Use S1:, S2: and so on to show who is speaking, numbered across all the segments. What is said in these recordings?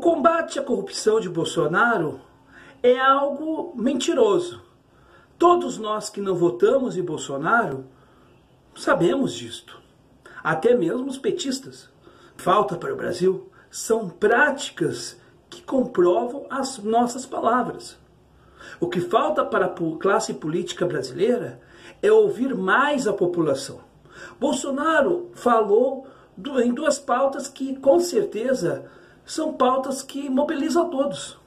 S1: combate à corrupção de Bolsonaro é algo mentiroso. Todos nós que não votamos em Bolsonaro sabemos disto. Até mesmo os petistas. Falta para o Brasil são práticas que comprovam as nossas palavras. O que falta para a classe política brasileira é ouvir mais a população. Bolsonaro falou em duas pautas que, com certeza, são pautas que mobilizam a todos: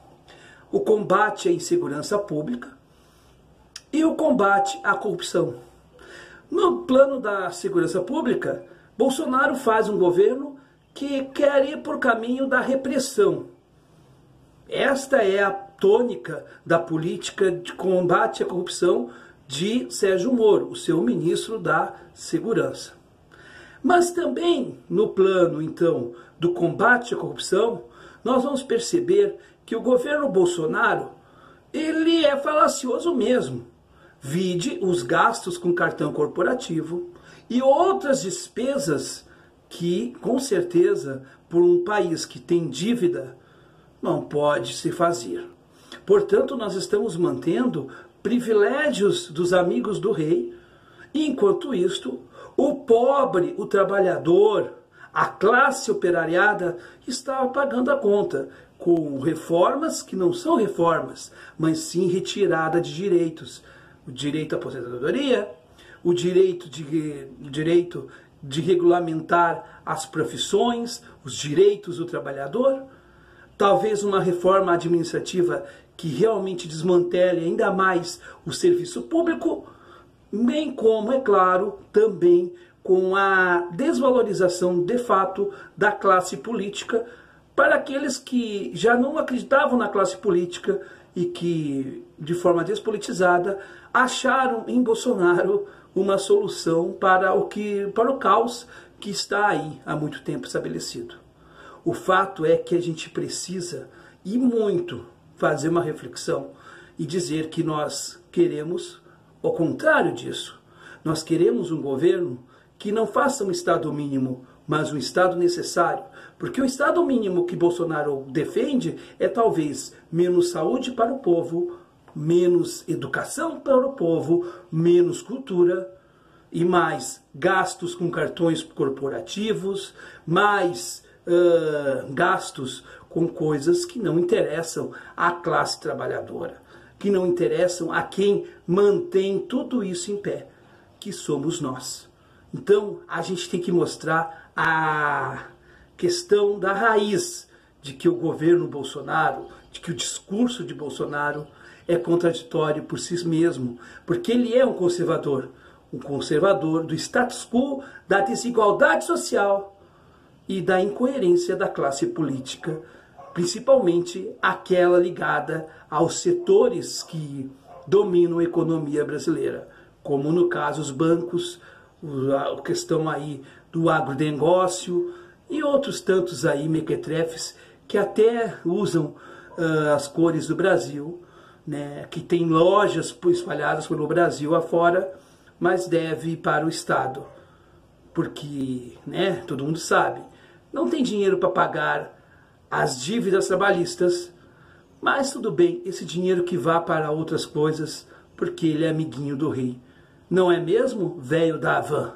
S1: o combate à insegurança pública e o combate à corrupção. No plano da segurança pública, Bolsonaro faz um governo que quer ir por caminho da repressão. Esta é a tônica da política de combate à corrupção de Sérgio Moro, o seu ministro da Segurança. Mas também no plano, então, do combate à corrupção, nós vamos perceber que o governo Bolsonaro, ele é falacioso mesmo. Vide os gastos com cartão corporativo e outras despesas que, com certeza, por um país que tem dívida, não pode se fazer. Portanto, nós estamos mantendo privilégios dos amigos do rei, enquanto isto, o pobre, o trabalhador, a classe operariada está pagando a conta com reformas que não são reformas, mas sim retirada de direitos. O direito à aposentadoria, o direito de, direito de regulamentar as profissões, os direitos do trabalhador, talvez uma reforma administrativa que realmente desmantele ainda mais o serviço público, bem como, é claro, também com a desvalorização de fato da classe política para aqueles que já não acreditavam na classe política e que, de forma despolitizada, acharam em Bolsonaro uma solução para o que para o caos que está aí há muito tempo estabelecido. O fato é que a gente precisa e muito fazer uma reflexão e dizer que nós queremos o contrário disso. Nós queremos um governo que não faça um estado mínimo, mas um estado necessário, porque o estado mínimo que Bolsonaro defende é talvez menos saúde para o povo, menos educação para o povo, menos cultura e mais gastos com cartões corporativos, mais uh, gastos com coisas que não interessam à classe trabalhadora, que não interessam a quem mantém tudo isso em pé, que somos nós. Então a gente tem que mostrar a questão da raiz de que o governo Bolsonaro, de que o discurso de Bolsonaro é contraditório por si mesmo, porque ele é um conservador, um conservador do status quo, da desigualdade social e da incoerência da classe política, principalmente aquela ligada aos setores que dominam a economia brasileira, como no caso os bancos, a questão aí do agronegócio e outros tantos aí mequetrefes que até usam uh, as cores do Brasil né, que tem lojas espalhadas pelo Brasil afora, mas deve ir para o Estado. Porque, né, todo mundo sabe, não tem dinheiro para pagar as dívidas trabalhistas, mas tudo bem, esse dinheiro que vá para outras coisas, porque ele é amiguinho do rei. Não é mesmo, velho da Havan?